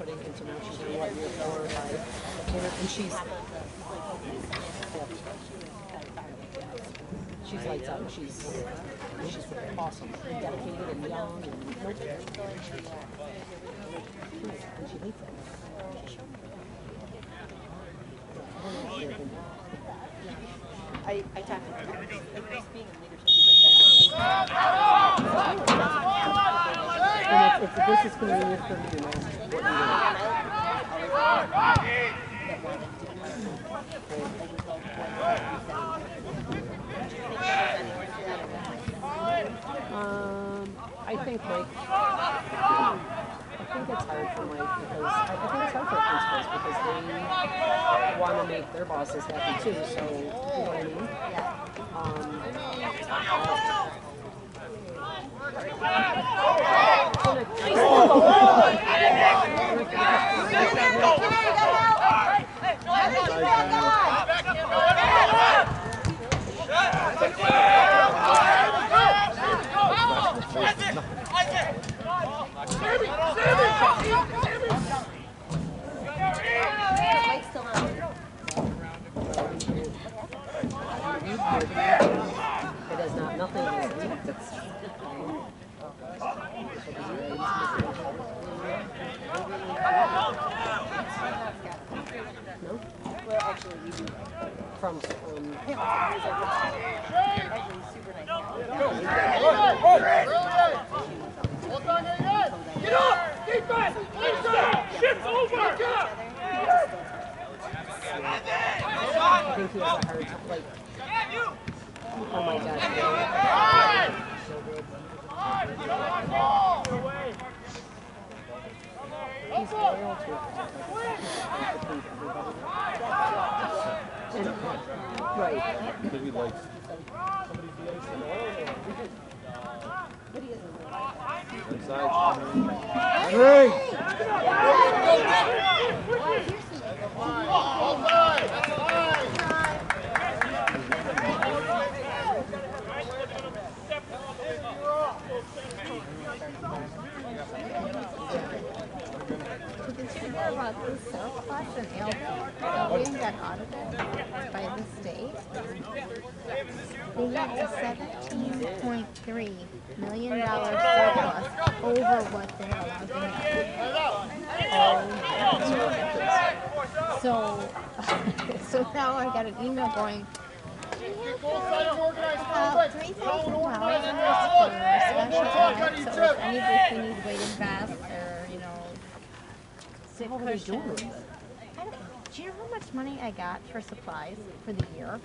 putting into now. She's in what year four or five, and, and she's she's lights out. and She's she's awesome and dedicated and young and nope. And she hates it. I, I talked to her. Just being in leadership is like It's this is convenient for me. Um, I think Mike. I think it's hard for Mike because I, think it's hard for principals because they want to make their bosses happy too. So you know what I mean? Um, still on. It does not, nothing. is, it's, no, Well, actually, we do. From, um, like, oh my to, like, please everybody. And, right, Maybe likes Henry! Did you hear about surplus and audited by the state? They got a seventeen point three million dollar surplus over what they're allowed to have. So, so now I got an email going, about three thousand dollars in this for special ed, so if anybody needs to invest or, you know, sit how are they doing cushions. it? I don't, do you know how much money I got for supplies for the year?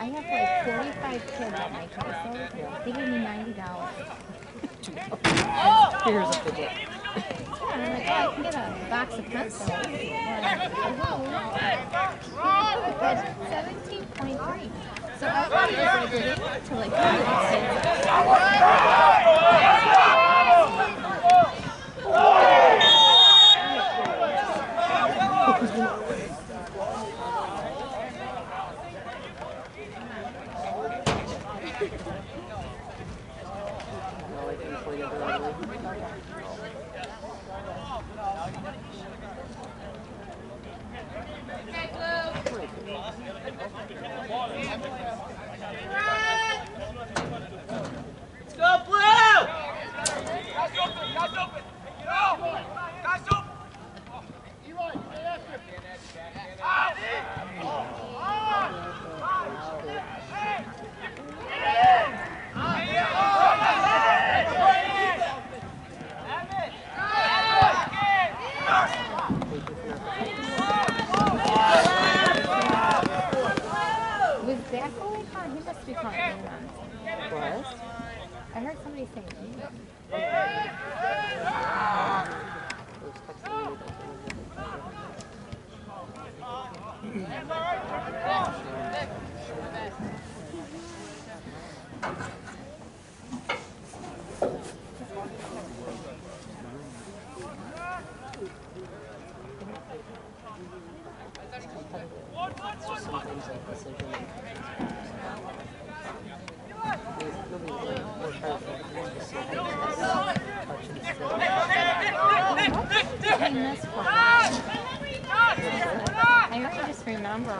I have like forty-five kids at my caseload, they gave me ninety dollars. Here's a fidget. Yeah, I'm like, oh, I can get a box of pencils. But seventeen point three. So I probably just like gave it to like hundred kids. No, I didn't play it earlier. Let's go, Blue! Guys open, guys open. Get out. Guys open. Was that going on? What? I heard somebody saying, "Mm." I was texting you about It's just sometimes that decision. Nobody really worked hard for it. It's just sometimes touch and feel. What did he miss for? Just remember.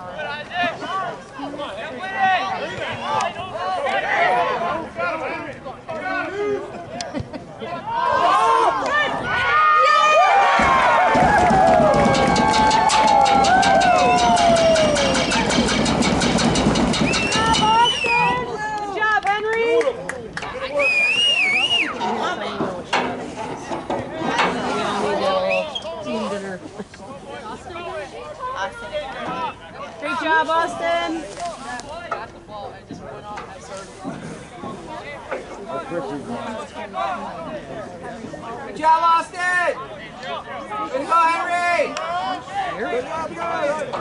Good job, Henry. Team dinner. Great job, Austin. Good job, Austin! Way to go, Henry!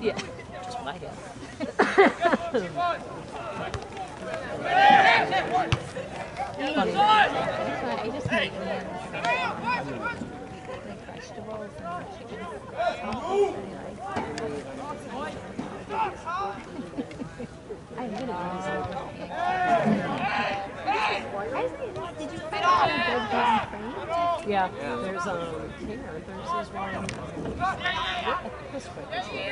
Yeah, just what I have. Funny. I just make yams. Like vegetables and chicken. I did it. Did you find out good gluten free? Yeah, there's um, here, there's this one. This quick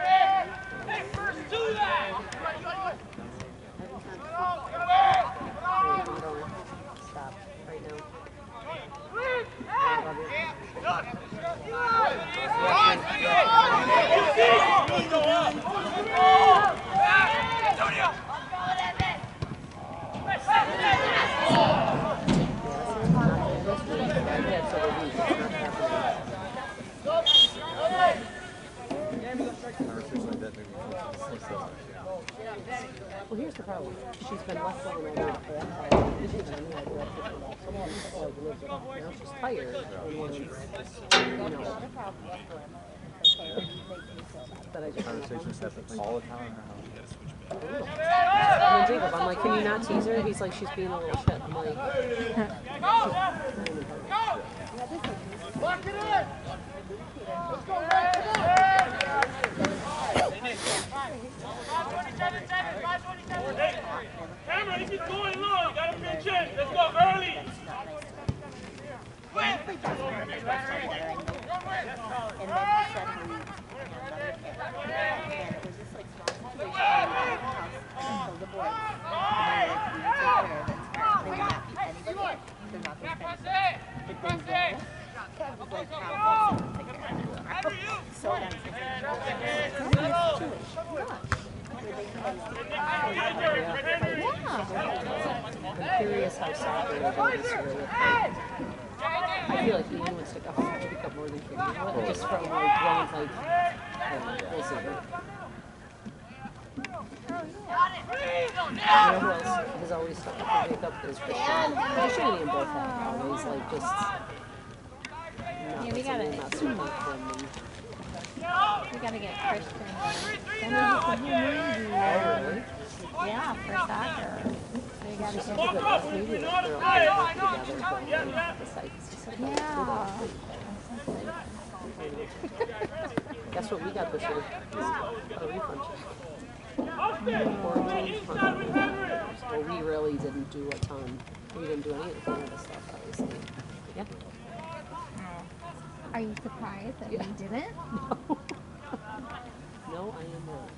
she's being a little shit. I'm like, Cameron, if it's going long, you gotta pitch in. Let's go early. I'm curious how soccer is like, I feel like Ian would stick up, pick up more than Katie would, just from like going like, I we'll see. You know who else has always stuck up for Jacob is Christian. Christian and Ian both have always like just. Yeah, we gotta- Not super them We gotta get Christian. Then we have to do and, oh, really? Yeah, for soccer. So we gotta get. Walk up. We oh, know how to play. Yeah, yeah. Yeah. Guess what we got this year? A refund check. Austin, play inside with Henry. Well, we really didn't do a ton. We didn't do any of the Canada stuff, obviously. Yeah. Are you surprised that Yeah. we didn't? No, no, I am not.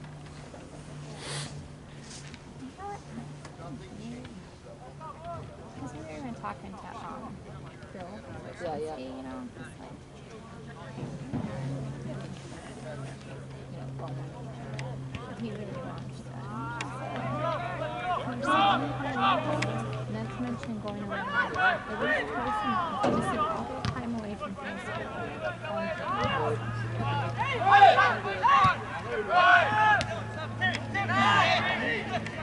Because we were even talking to um, Bill. Yeah, yeah. You know, just like, He really wants that. Not to mention going around at least twice a month, missing all the time away from high school. Going to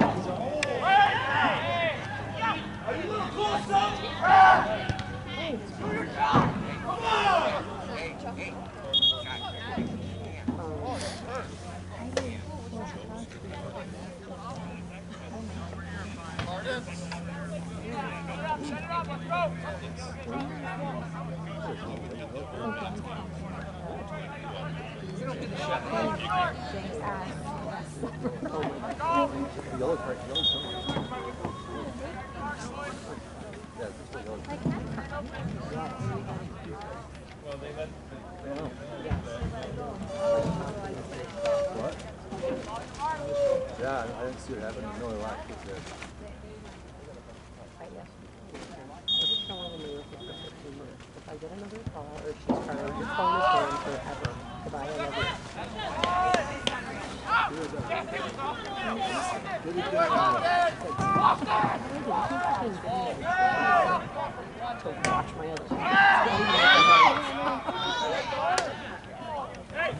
James asked. Yellow card, yellow zone. Yeah, it's just yellow. Like halftime. I know. What? Yeah, I I didn't see what happened. No, the last kick there. Just don't want to leave for 15 minutes. If I get another call or she's crying, your phone is going forever. Goodbye, I love you. To watch my other Hey,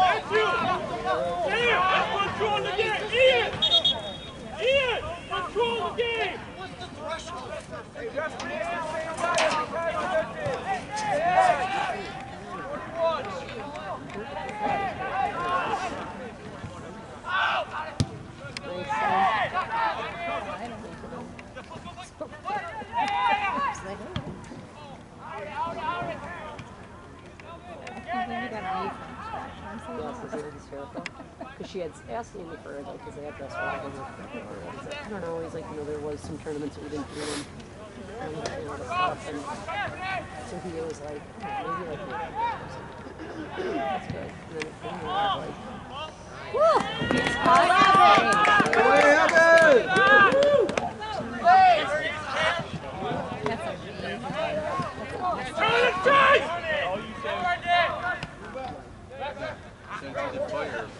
thank you. Damn, let's control the game. Ian! Ian, control the game. Hysterical? Because she had asked Andy for it, like his address or whatever. He's like, I don't know. He's like, you know, there was some tournaments that we didn't do in. And, you know, stuff. And so he was like, oh, maybe like, maybe. that's good. And then it came out like, Turn it tight. That's good, that's good, that's good.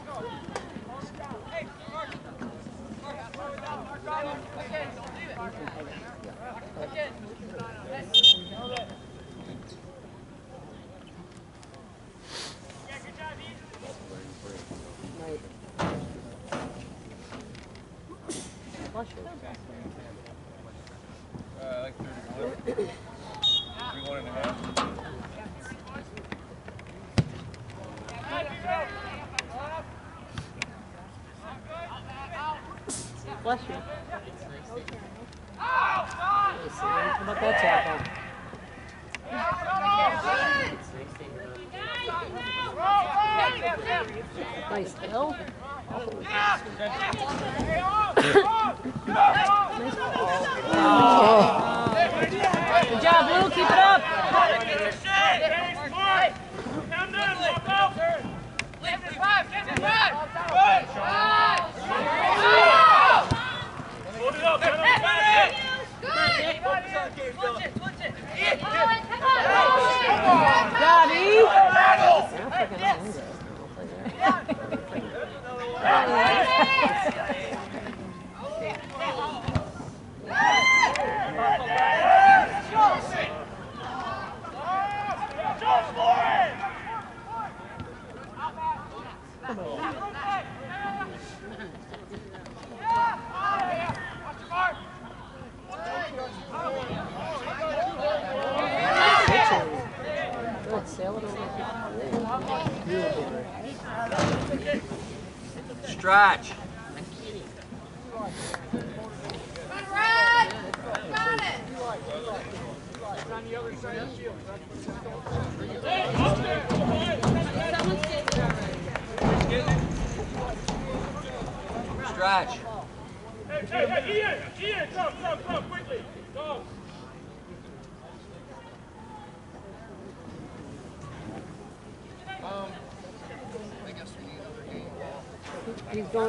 Drop early. Oh, right.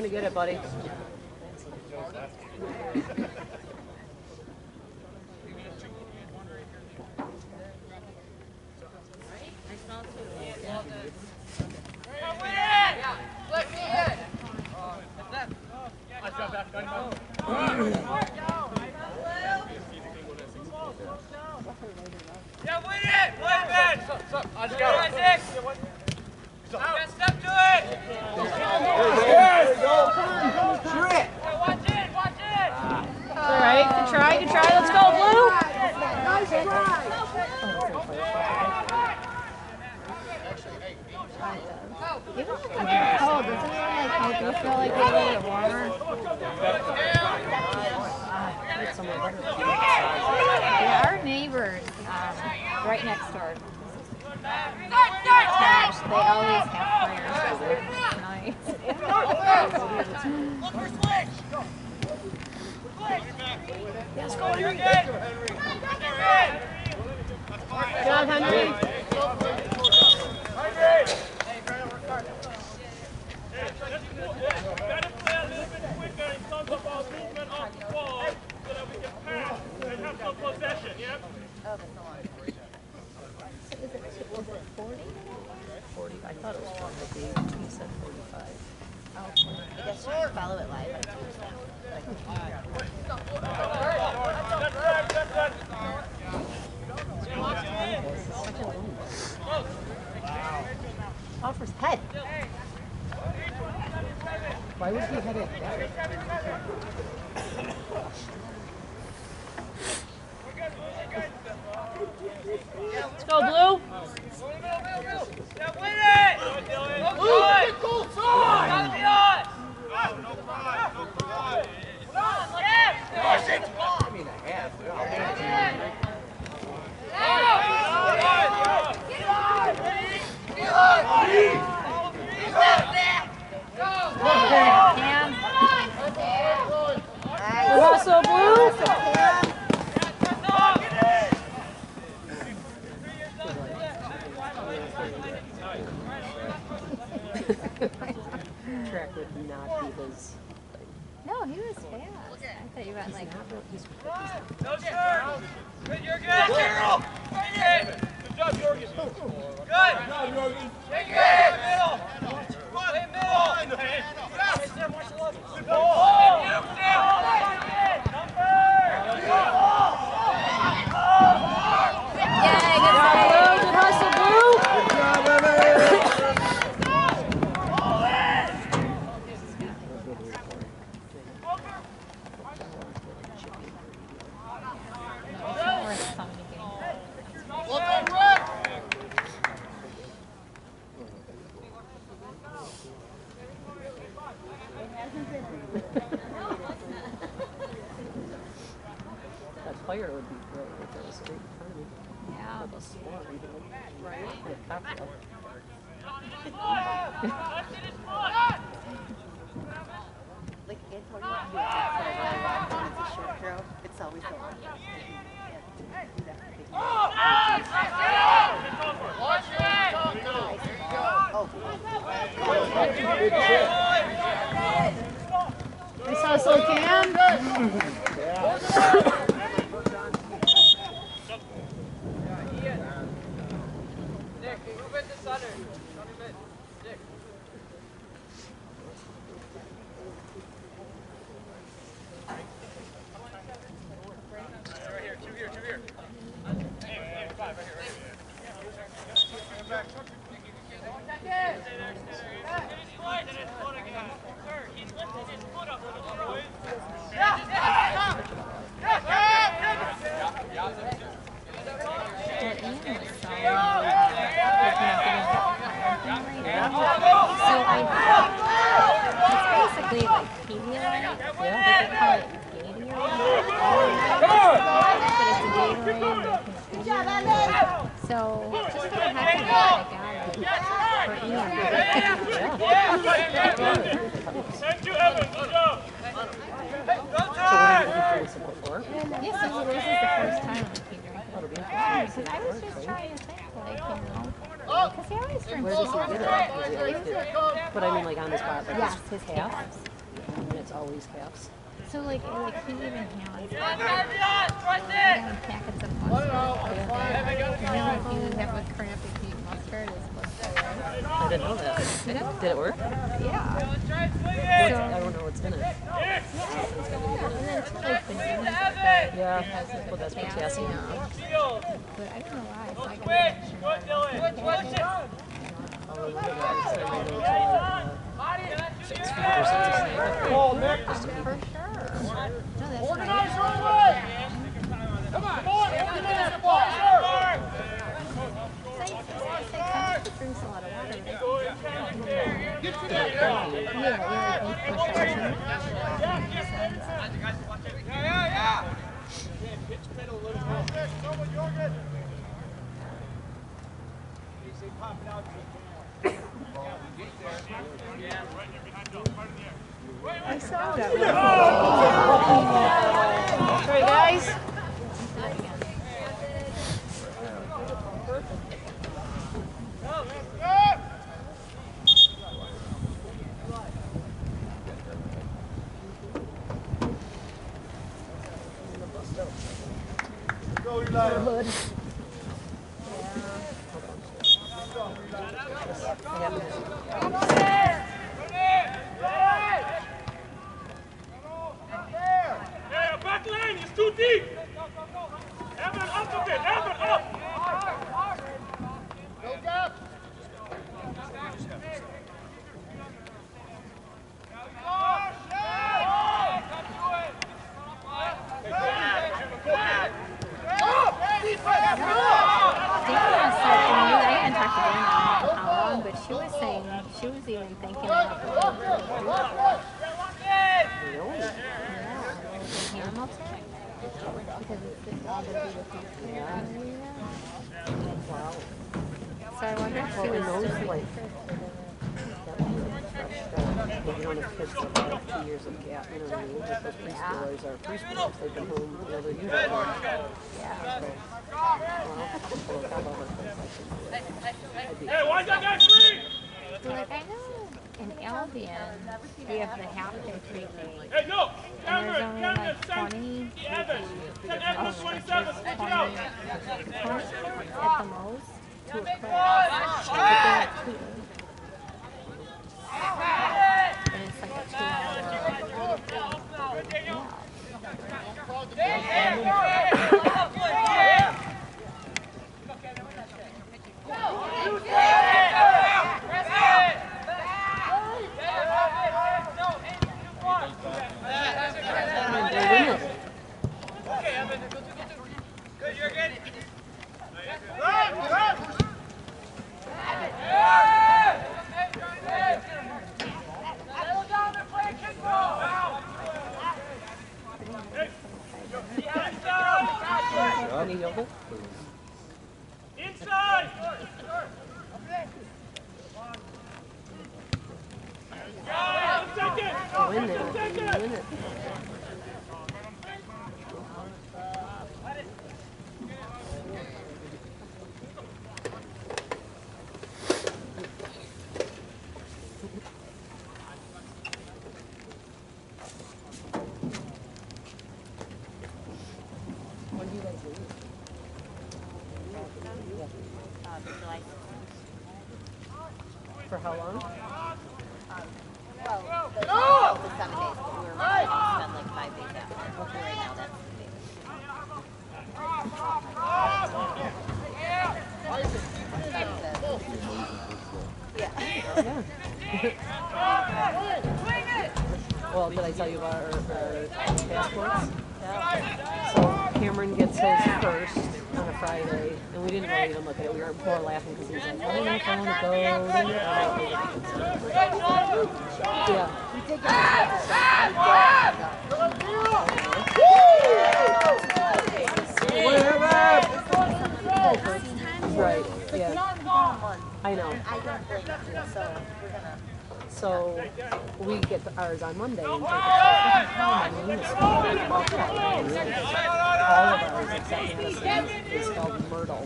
going to get it, buddy. Why would he head it? Let's go, Blue. Win it! Ooh, get! whistle, Blue. Track would not be his. No, he was fast. I thought you meant like. No, sir. Good, you're good. Carol. Right here. Good job, Jorgen. Take it. Hey, middle. Come on, hey, middle. Yes. Good ball. Good ball. player would be great if there was a party. Yeah. With a. Right. Like Antonio, a short throw. It's always the one. Thank you, Evan. Good job. So what did you drinks it before? Yes, is, this is the first time he drank That'll be it. interesting. Because I was just trying to think, like, you know, because he always drinks Where does he get it? Does he always He get it? But I mean, like on the spot, like Yes, his half. calves. And it's always halves. So like, like he even has like, Right there. down packets of mustard. You know, if you have a crappy beef mustard, it's mustard. I didn't know that. You know? Did it work? Yeah. What's, I don't know what's in it. And then too, like bananas. Yeah. Well, that's potassium. But I don't know why. So I got Good, Dylan. I'll remember that. It's on my notes, Six feet or something. Just to be For sure. Organize right. your way. Right? Yeah, like you Yeah, yeah, yeah. Sorry, guys. Yeah, back lane is too deep. Evan, up a bit. Evan, up. Dana said to me, I hadn't talked to Dana in how long, but she was saying, she was even thinking of Hamilton. Because it's the, all the beautiful area. Wow. So I wonder if she Well, in was those, still like, fresh But you don't have kids that have two years of gap, you know what I mean? Like those preschoolers are preschoolers, they've been home, you know, they're usually home. Yeah. Well, we'll have other things like that. Hey, why that guy free? So like I know in Albion, we have the half day free day. Hey, no. And there's Cameron, only Cameron, like send 20, Evan. Send Evan oh, to like 27. there's Switch 20 it out. tennis courts at the most to a class. But they're at two. And it's like a two hour. Yeah. They're in it. Good, you're good. Any yogurt? Inside. Second. Go in there, go in it. When do you guys leave? For how long? Well, the, well, the seven days, but we were planning to spend like five days after. Hopefully right now that's the case. Yeah. Well, did I tell you passports? So Cameron gets his first on a Friday, and we didn't really even look at it. We were poor laughing because he like, I don't know if I want to go. Yeah. Right. Yeah. I know. I don't blame so we're gonna. So we get ours on Monday and take it name is All of ours except Madison is spelled Myrtle.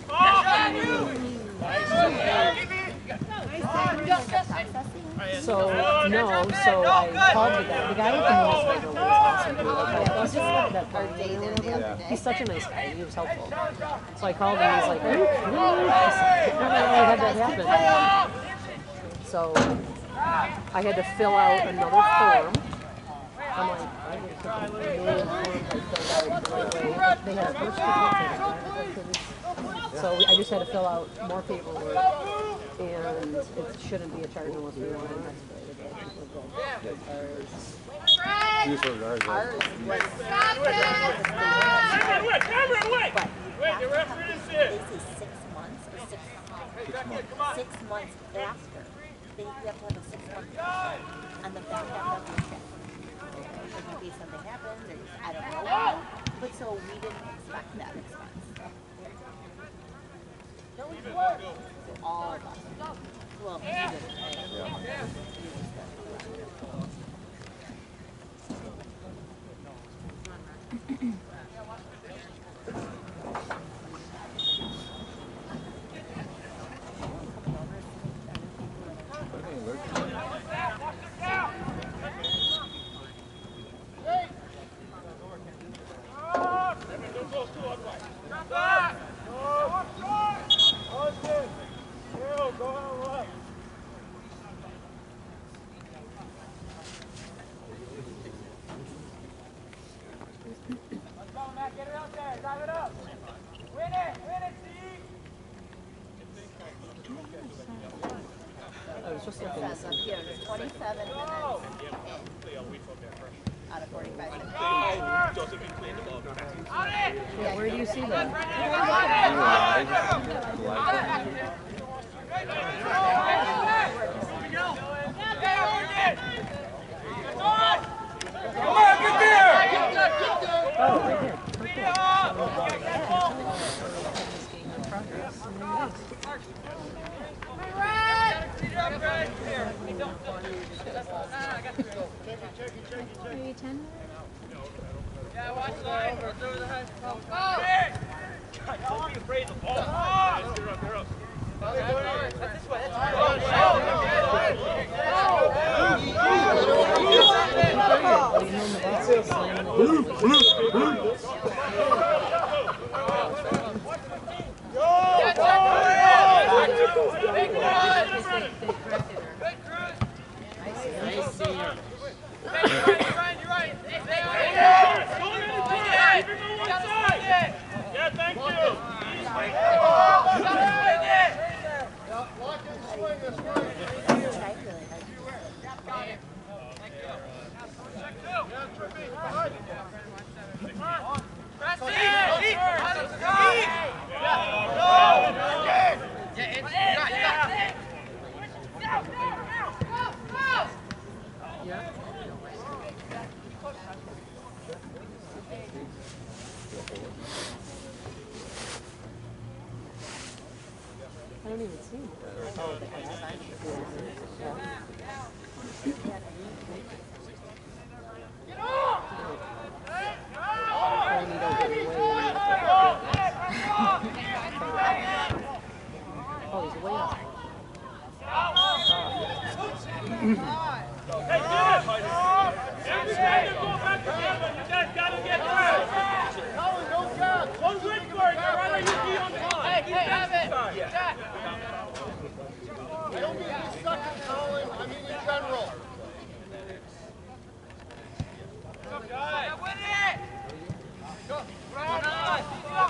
So no, so I called the guy. The guy at the newspaper was awesome. He was just that part day a little. He's such a nice guy. He was helpful. So I called him. He's like, "Are you kidding me?" I said, "I never really had that happen." So I had to fill out another form. I'm like, I did a million forms I filled out right away. They had a birth certificate. So we- I just had to fill out more paperwork, and it shouldn't be a charge unless we want to expedite it. I think. Ours- You just ordered ours. Ours right? was. Cameron, wait, Cameron, wait! Wait, the referee is here. They say six months or six, six months after. They to have a six month on the back end of check. There could be something happens, or just, I don't know why, but so we didn't expect that expense. So all of us. Well, you didn't, right? I I don't even see him they have signed it. Yeah. Only don't get away. Oh, he's way up. Hey, Jim! Every time you go back together, you guys gotta get through. Colin, don't count. One Whitburg, I'd rather you be on the line. Hey, hey, have it. I don't mean you suck at Colin, I mean in general.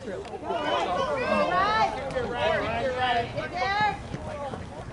Through. Right, right, right. Get there.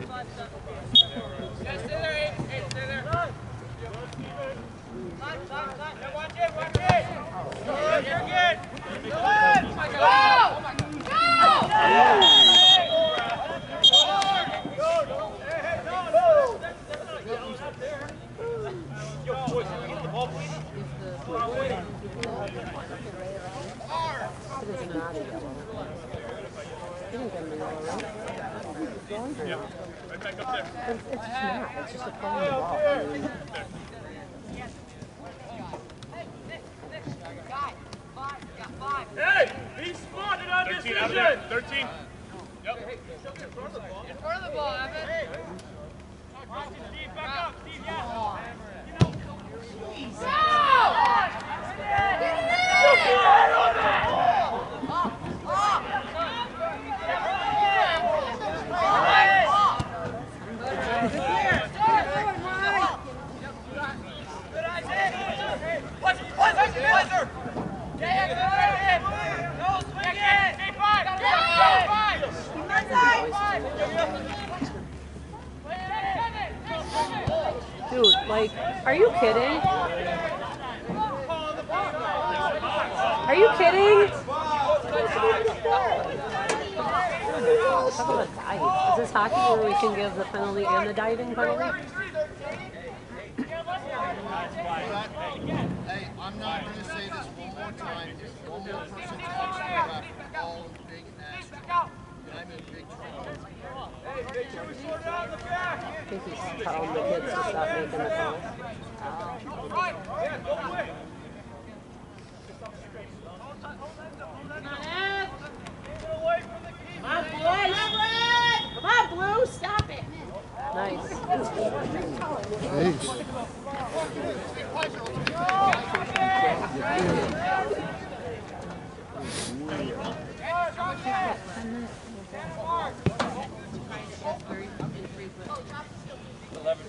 It. You didn't get yellow, right? Right back up there. It's, it's just not. It's just a throwing the ball. I mean, Hey, be smart in our decision. 13. Yep. In front of the ball. In front of the ball, Evan. Steve,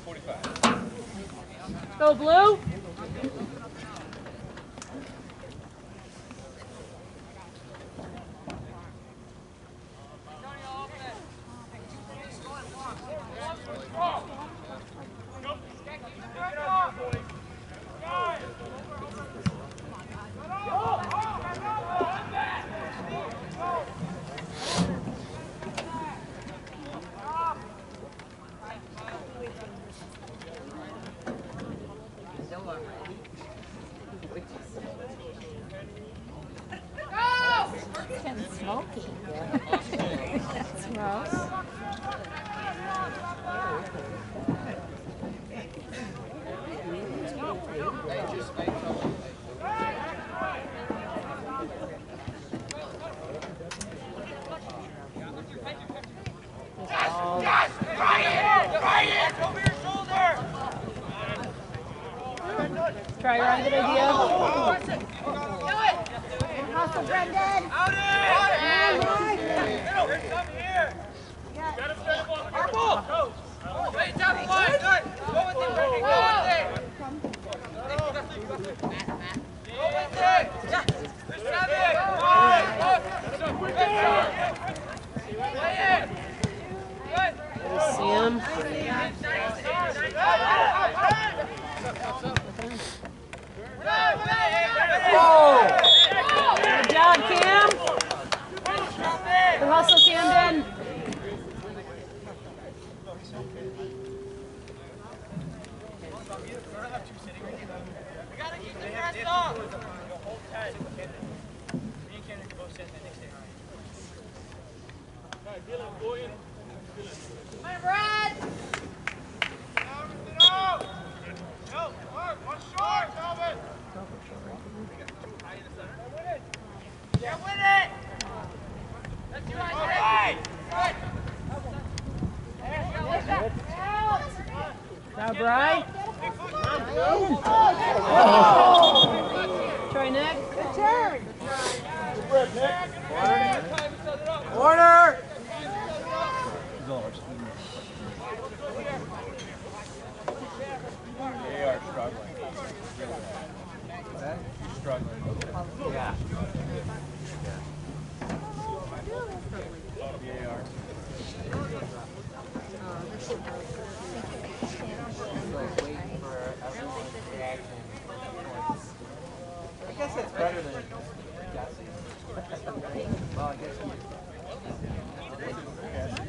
45. Go blue.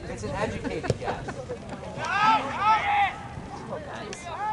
It's an educated guess. Go, go guys.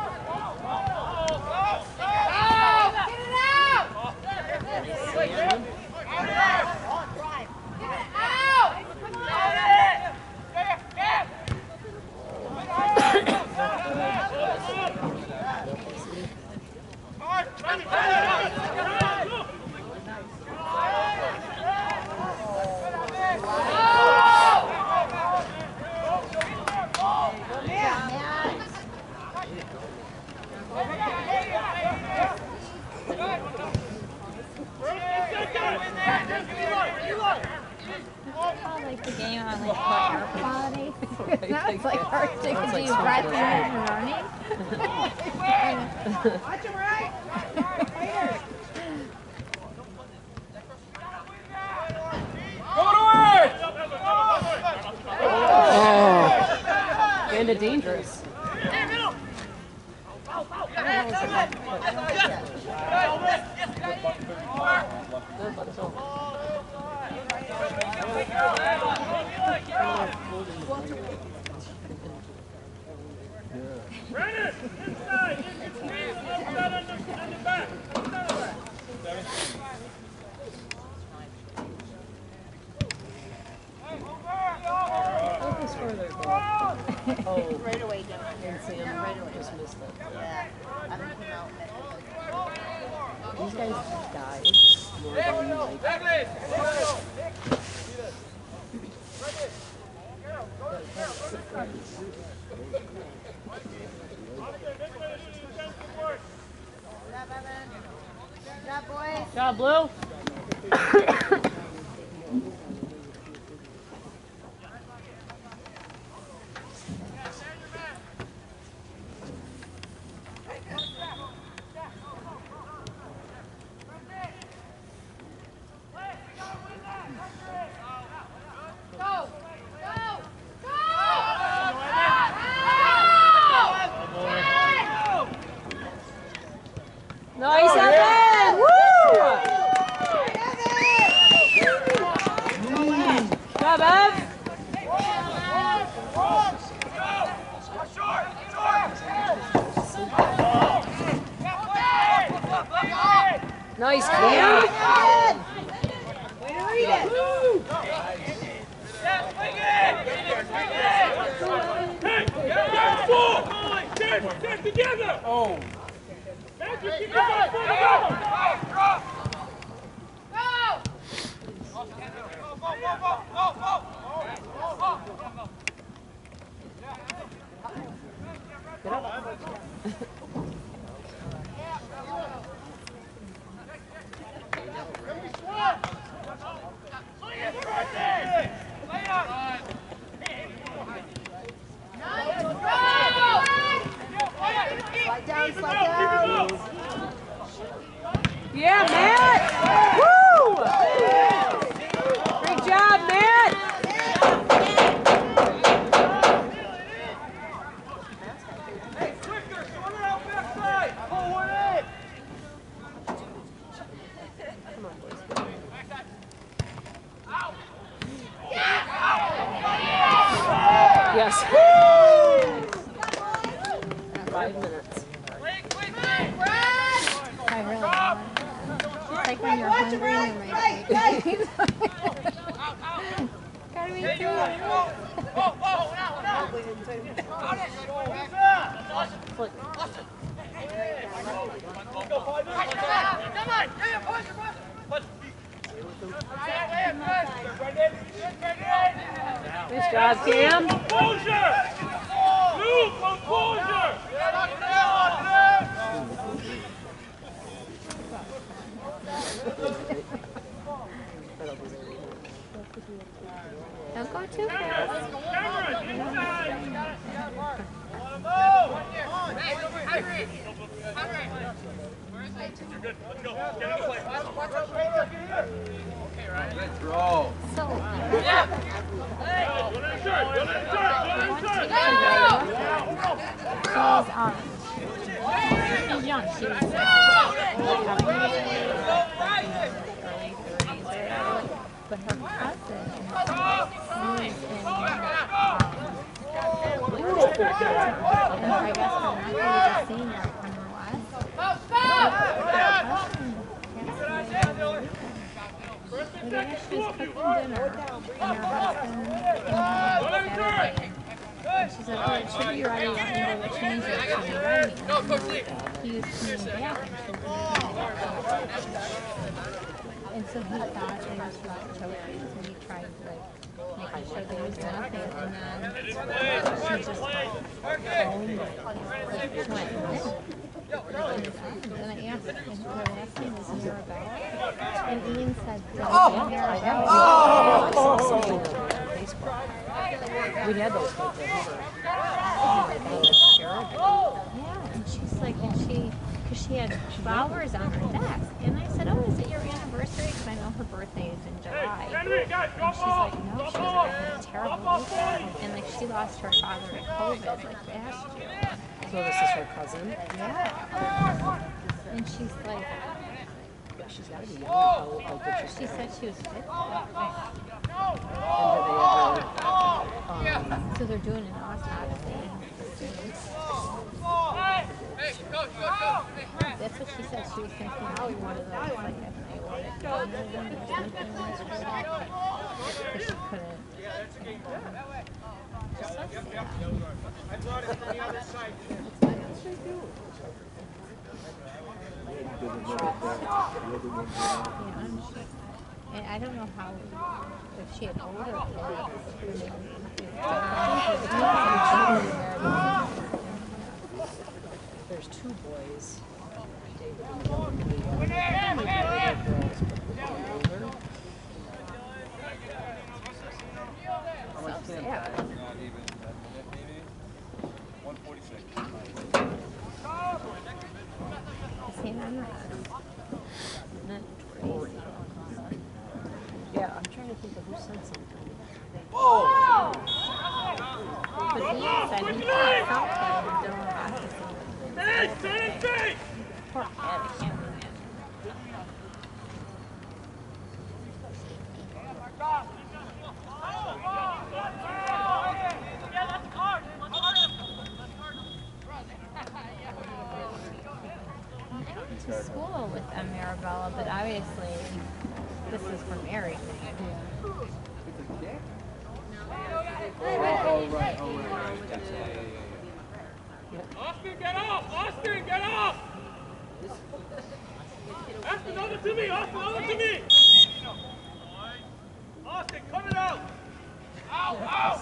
see them. The Raiders missed it. Yeah. I don't know. These guys died. Get up. Because she had flowers on her desk. And I said, oh, is it your anniversary? Because I know her birthday is in July. Henry, guys, And drop she's off. like, no, Drop she was off. like, a terrible weekend. And like, she lost her father to COVID like last year. So this is her cousin. Yeah. And she's like, Yeah, she's gotta be young. How, how good she's she said she was 50. And do they ever, um, So they're doing an autopsy. That's what she said. She was thinking like one of those, like an aortic aneurysm or something like that. But she couldn't. Just so sad. Yeah, and she- And I don't know how, if she had older kids. There's two boys. David and the other- and the other girls, but the older. So sad. Not even that minute, maybe? One forty-six. See, I'm not. Not crazy. Yeah, I'm trying to think of who said something. But Ian said he thought something and Dylan got to something. Hey, stay in safe. Poor kid, I can't imagine. I went to school with them, Marabella, but obviously this is from Mary. Oh, right, oh. Austin, get up! Austin, get up! Austin, over to me! Austin, over to me! Austin, cut it out! Ow, ow!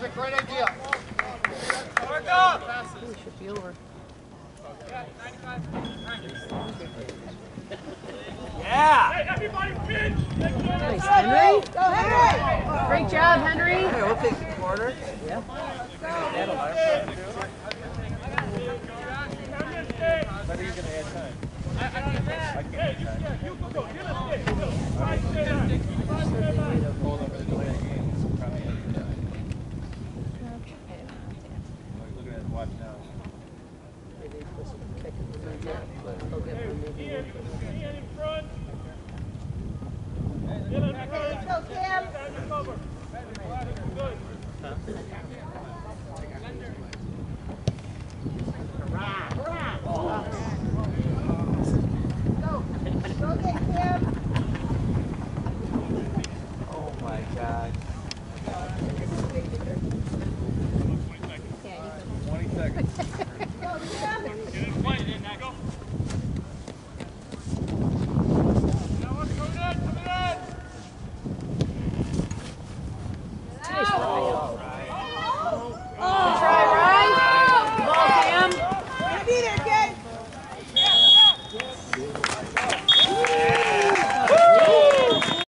Isaac, great idea. Ooh, should be over. Hey, everybody pinch! Nice, Henry. Great job, Henry. Hey, we'll take quarter? Yeah. When are you gonna add time? I can't add time. Hold